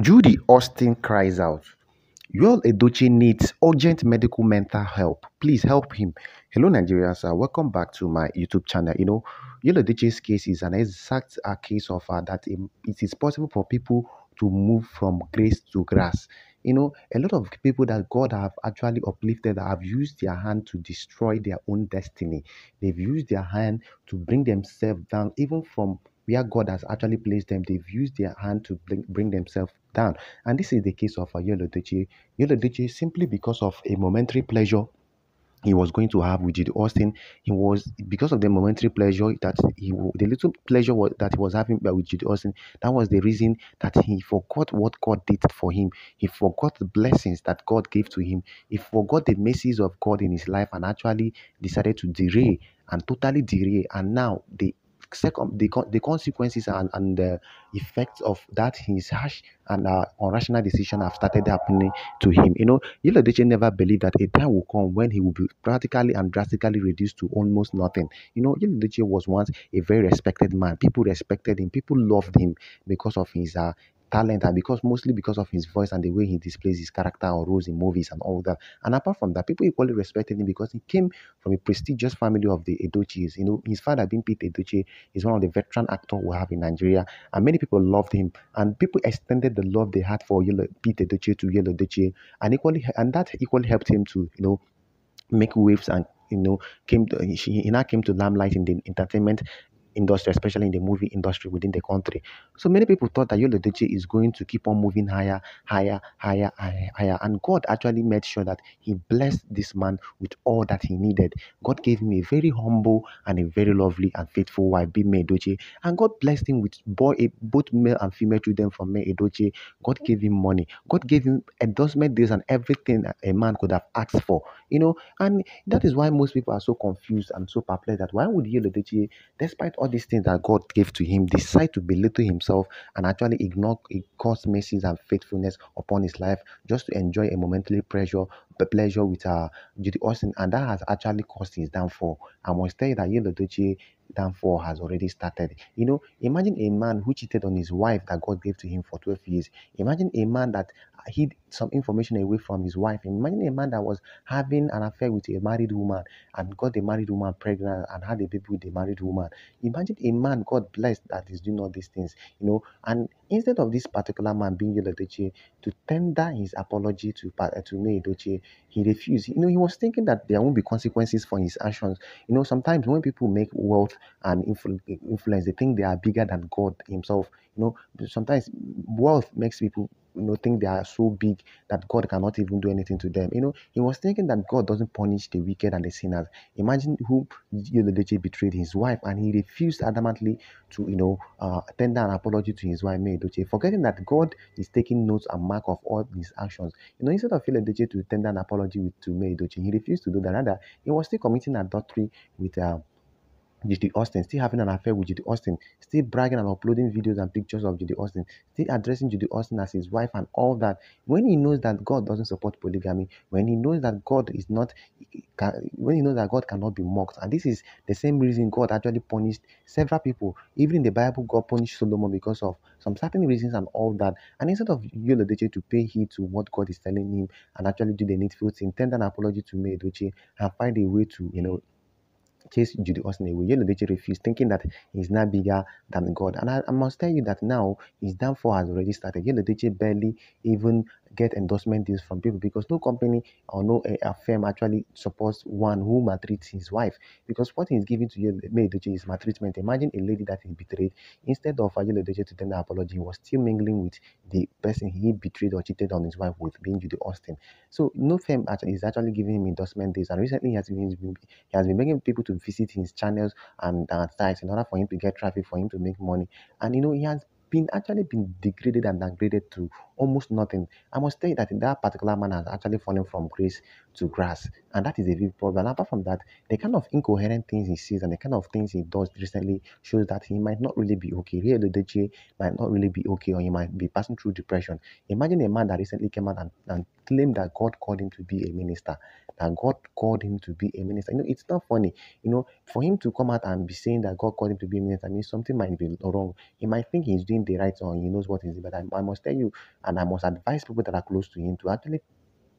Judy Austin cries out, Yul Edochie needs urgent medical mental help. Please help him. Hello, Nigerians. Uh, welcome back to my YouTube channel. You know, Yul Edochie's case is an exact uh, case of uh, that it is possible for people to move from grace to grass. You know, a lot of people that God have actually uplifted have used their hand to destroy their own destiny. They've used their hand to bring themselves down, even from where God has actually placed them. They've used their hand to bring, bring themselves down. And this is the case of uh, Edochie. Yul simply because of a momentary pleasure he was going to have with Judy Austin. He was because of the momentary pleasure that he the little pleasure that he was having with Judy Austin. That was the reason that he forgot what God did for him. He forgot the blessings that God gave to him. He forgot the mercies of God in his life and actually decided to derail and totally derail. And now the second the, the consequences and, and the effects of that his harsh and uh, irrational decision have started happening to him. You know Yul Edochie never believed that a time will come when he will be practically and drastically reduced to almost nothing. You know Yul Edochie was once a very respected man. People respected him. People loved him because of his uh, talent and because mostly because of his voice and the way he displays his character or roles in movies and all that. And apart from that, people equally respected him because he came from a prestigious family of the Edochies. You know, his father being Pete Edochie is one of the veteran actors we have in Nigeria, and many people loved him. And people extended the love they had for Yellow, Pete Edochie to Yul Edochie, and equally and that equally helped him to you know make waves and you know came to, he, he now came to limelight in the entertainment industry, especially in the movie industry within the country. So many people thought that Yul is going to keep on moving higher, higher, higher, higher, higher. And God actually made sure that He blessed this man with all that he needed. God gave him a very humble and a very lovely and faithful wife, May Edochie. And God blessed him with boy, both male and female children from May Edochie. God gave him money. God gave him endorsement deals and everything a man could have asked for. You know, and that is why most people are so confused and so perplexed that why would Yul despite all these things that God gave to him, decide to belittle himself and actually ignore God's mercies and faithfulness upon his life just to enjoy a momentary pleasure, pleasure with uh, Judy Austin, and that has actually caused his downfall. I must tell you that Edochie downfall has already started. You know, imagine a man who cheated on his wife that God gave to him for 12 years. Imagine a man that hid some information away from his wife. Imagine a man that was having an affair with a married woman and got the married woman pregnant and had a baby with the married woman. Imagine a man God blessed that is doing all these things, you know. And instead of this particular man being Yul Edochie to tender his apology to eh, to May Edochie, he refused. You know, he was thinking that there won't be consequences for his actions. You know, sometimes when people make wealth and influ- influence, they think they are bigger than God Himself. You know, sometimes wealth makes people you know think they are so big that God cannot even do anything to them. You know, he was thinking that God doesn't punish the wicked and the sinners. Imagine who Yul betrayed his wife and he refused adamantly to you know uh, tender an apology to his wife May Edochie, forgetting that God is taking notes and mark of all his actions. You know, instead of Edochie to tender an apology with, to May Edochie, he refused to do that. Rather, he was still committing adultery with. Uh, Judy Austin, still having an affair with Judy Austin, still bragging and uploading videos and pictures of Judy Austin, still addressing Judy Austin as his wife and all that. When he knows that God doesn't support polygamy, when he knows that God is not, when he knows that God cannot be mocked, and this is the same reason God actually punished several people. Even in the Bible, God punished Solomon because of some certain reasons and all that. And instead of Yul Edochie to pay heed to what God is telling him and actually do the needful thing, tender an apology to May Edochie and find a way to, you know, chase Judy Austin away. Yul Edochie refused, thinking that he's not bigger than God. And I, I, must tell you that now his downfall has already started. Yul Edochie barely even get endorsement deals from people because no company or no uh, firm actually supports one who maltreats his wife because what he's giving to you May Edochie is maltreatment. Imagine a lady that he betrayed. Instead of Edochie to tender apology, he was still mingling with the person he betrayed or cheated on his wife with, being Judy Austin. So no firm actually is actually giving him endorsement deals. And recently he has been, he has been begging people to visit his channels and, and sites in order for him to get traffic, for him to make money. And you know, he has been actually been degraded and downgraded to almost nothing. I must tell you that that particular man has actually fallen from grace to grass, and that is a big problem. Apart from that, the kind of incoherent things he sees and the kind of things he does recently shows that he might not really be okay. Here, the might not really be okay, or he might be passing through depression. Imagine a man that recently came out and, and claimed that God called him to be a minister, that God called him to be a minister. You know, it's not funny. You know, for him to come out and be saying that God called him to be a minister I means something might be wrong. He might think he's doing the right or he knows what doing. But I, I must tell you, and I must advise people that are close to him to actually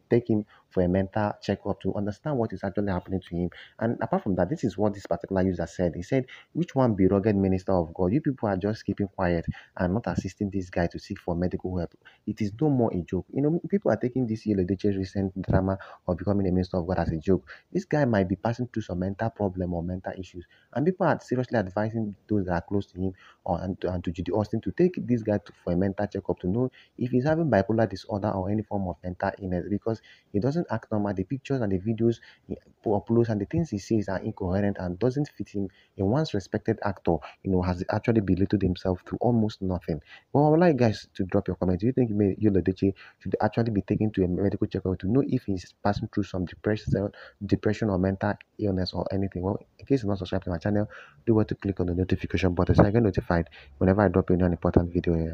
take him for a mental checkup to understand what is actually happening to him. And apart from that, this is what this particular user said. He said, Which one be rugged minister of God? You people are just keeping quiet and not assisting this guy to seek for medical help. It is no more a joke. You know, people are taking this Yul Edochie's recent drama of becoming a minister of God as a joke. This guy might be passing through some mental problem or mental issues. And people are seriously advising those that are close to him or and to, and to Judy Austin to take this guy to, for a mental checkup to know if he's having bipolar disorder or any form of mental illness because he doesn't act normal. The pictures and the videos he uploads and the things he says are incoherent and doesn't fit him. A once respected actor, you know, has actually belittled himself to almost nothing. Well, I would like guys to drop your comments. Do you think Yul Edochie should actually be taken to a medical checkup to know if he's passing through some depression, depression or mental illness or anything? Well, in case you're not subscribed to my channel, do want to click on the notification button so I get notified whenever I drop any important video here.